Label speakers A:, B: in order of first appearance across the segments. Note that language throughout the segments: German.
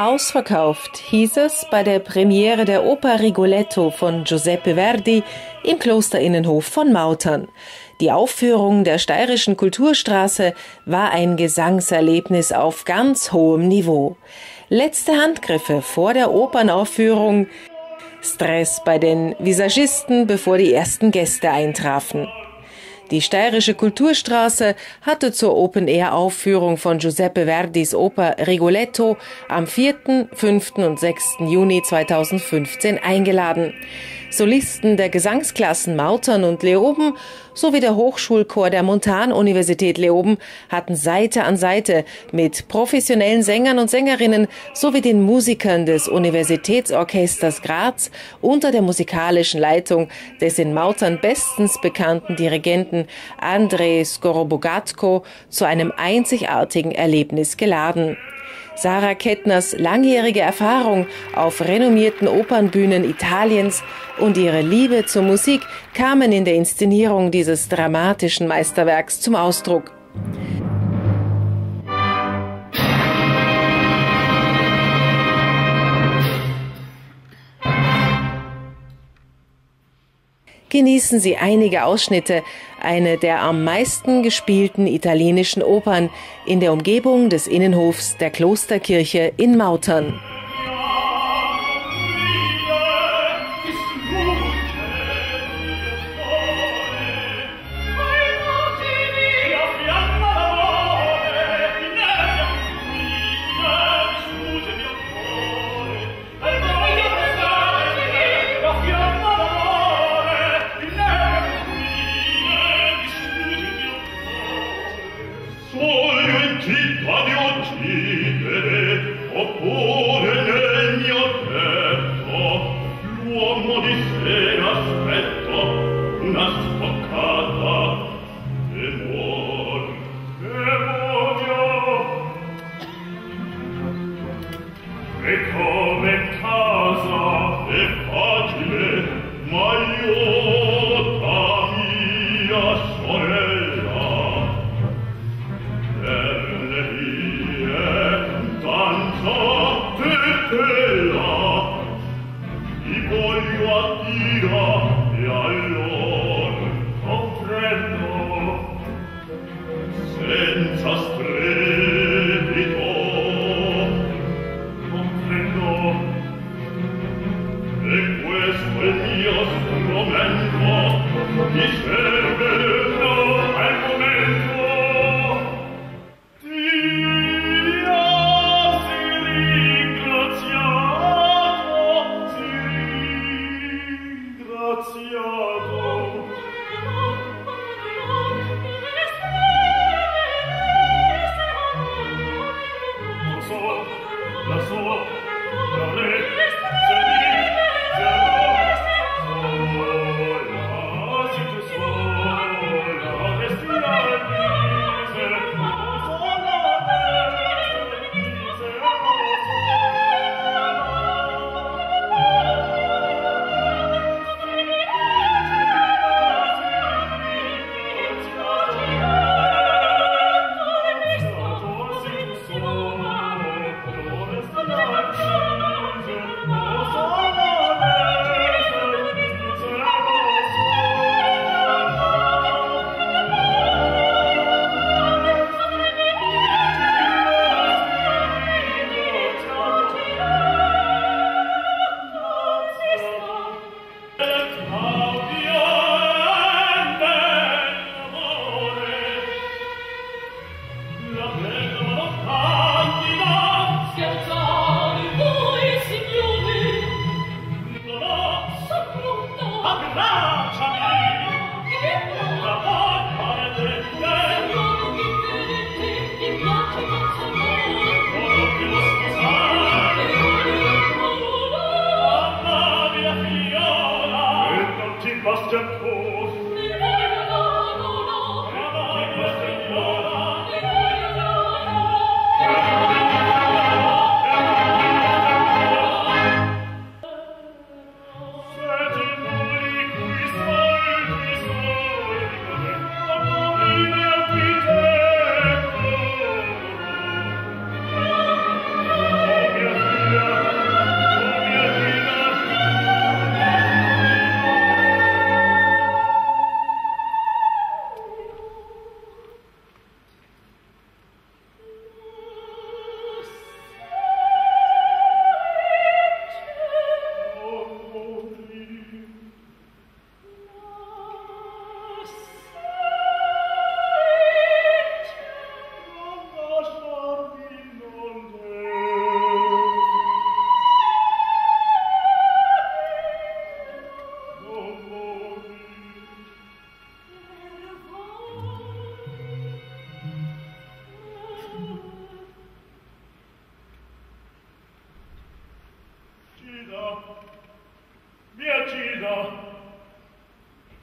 A: Ausverkauft hieß es bei der Premiere der Oper Rigoletto von Giuseppe Verdi im Klosterinnenhof von Mautern. Die Aufführung der steirischen Kulturstraße war ein Gesangserlebnis auf ganz hohem Niveau. Letzte Handgriffe vor der Opernaufführung, Stress bei den Visagisten, bevor die ersten Gäste eintrafen. Die steirische Kulturstraße hatte zur Open-Air-Aufführung von Giuseppe Verdis Oper Rigoletto am 4., 5. und 6. Juni 2015 eingeladen. Solisten der Gesangsklassen Mautern und Leoben sowie der Hochschulchor der Montanuniversität Leoben hatten Seite an Seite mit professionellen Sängern und Sängerinnen sowie den Musikern des Universitätsorchesters Graz unter der musikalischen Leitung des in Mautern bestens bekannten Dirigenten Andrei Skorobogatko zu einem einzigartigen Erlebnis geladen. Sarah Kettners langjährige Erfahrung auf renommierten Opernbühnen Italiens und ihre Liebe zur Musik kamen in der Inszenierung dieses dramatischen Meisterwerks zum Ausdruck. genießen Sie einige Ausschnitte, eine der am meisten gespielten italienischen Opern in der Umgebung des Innenhofs der Klosterkirche in Mautern.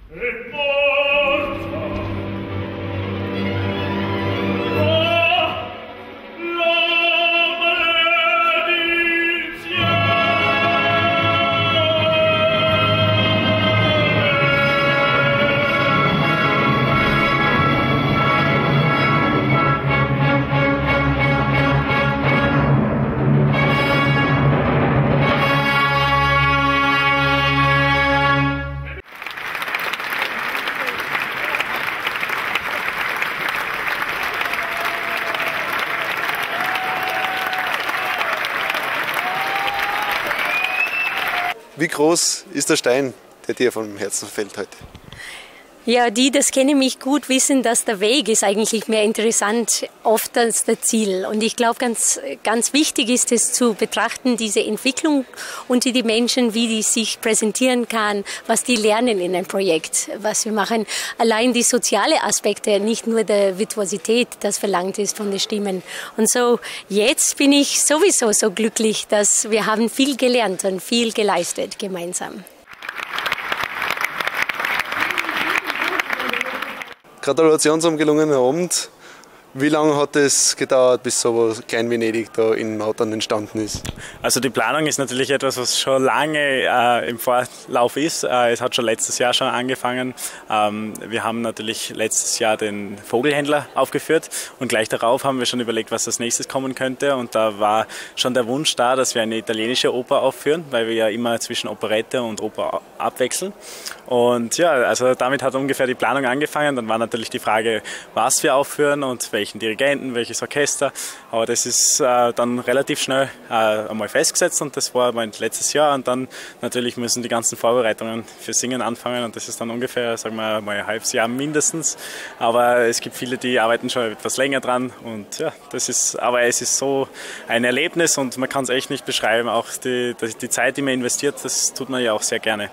B: et Wie groß ist der Stein, der dir vom Herzen fällt heute?
C: Ja, die, das kennen mich gut, wissen, dass der Weg ist eigentlich mehr interessant oft als das Ziel. Und ich glaube, ganz, ganz wichtig ist es zu betrachten, diese Entwicklung unter die Menschen, wie die sich präsentieren kann, was die lernen in einem Projekt, was wir machen. Allein die soziale Aspekte, nicht nur der Virtuosität, das verlangt ist von den Stimmen. Und so, jetzt bin ich sowieso so glücklich, dass wir haben viel gelernt und viel geleistet gemeinsam.
B: Gratulation zum gelungenen Abend. Wie lange hat es gedauert, bis so Klein Venedig da in Mautern entstanden ist?
D: Also die Planung ist natürlich etwas, was schon lange äh, im Vorlauf ist. Äh, es hat schon letztes Jahr schon angefangen. Ähm, wir haben natürlich letztes Jahr den Vogelhändler aufgeführt und gleich darauf haben wir schon überlegt, was als nächstes kommen könnte. Und da war schon der Wunsch da, dass wir eine italienische Oper aufführen, weil wir ja immer zwischen Operette und Oper abwechseln. Und ja, also damit hat ungefähr die Planung angefangen. Dann war natürlich die Frage, was wir aufführen und welche welchen Dirigenten, welches Orchester. Aber das ist äh, dann relativ schnell äh, einmal festgesetzt und das war mein letztes Jahr. Und dann natürlich müssen die ganzen Vorbereitungen für Singen anfangen und das ist dann ungefähr, sagen wir mal, ein halbes Jahr mindestens. Aber es gibt viele, die arbeiten schon etwas länger dran und ja, das ist, aber es ist so ein Erlebnis und man kann es echt nicht beschreiben. Auch die, die Zeit, die man investiert, das tut man ja auch sehr gerne.